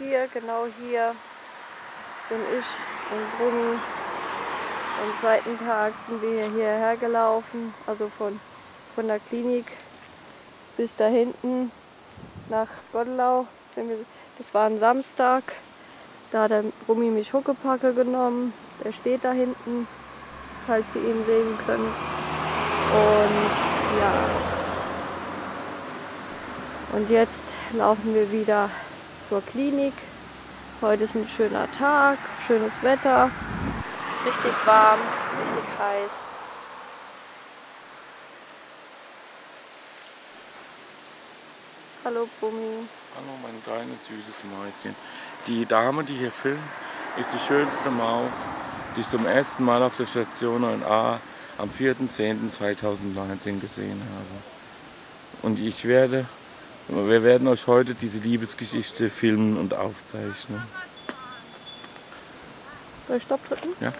Hier, genau hier, bin ich und Bruni. Am zweiten Tag sind wir hierher gelaufen, also von, von der Klinik bis da hinten nach Gottelau. Das war ein Samstag. Da hat der Brummi mich Huckepacke genommen. Der steht da hinten, falls ihr ihn sehen könnt. Und ja. Und jetzt laufen wir wieder zur Klinik. Heute ist ein schöner Tag, schönes Wetter, richtig warm, richtig heiß. Hallo Brummi. Hallo mein kleines süßes Mäuschen. Die Dame, die hier filmt, ist die schönste Maus, die ich zum ersten Mal auf der Station 9a am 4.10.2019 gesehen habe. Und ich werde, wir werden euch heute diese Liebesgeschichte filmen und aufzeichnen. Soll ich Stopp drücken? Ja?